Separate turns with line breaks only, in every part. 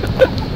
Ha ha ha!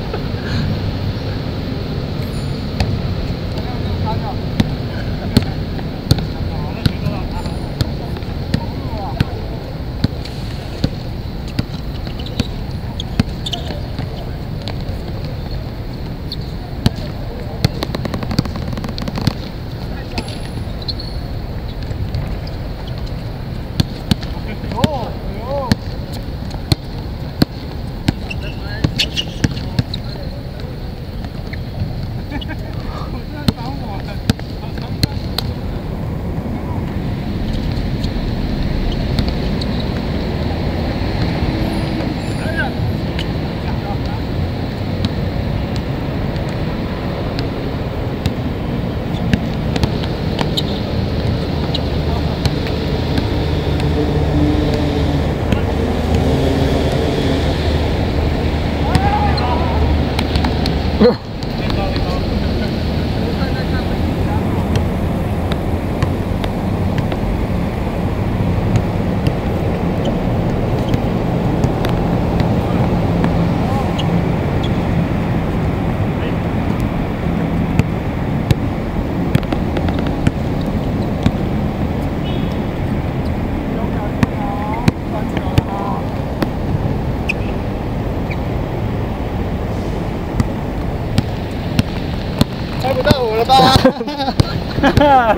れば。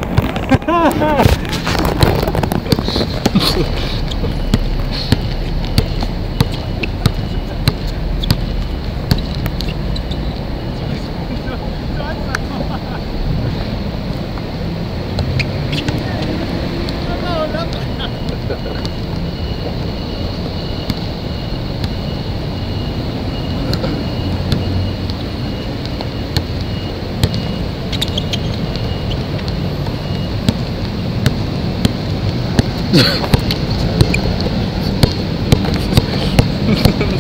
Thank you. Ha ha ha.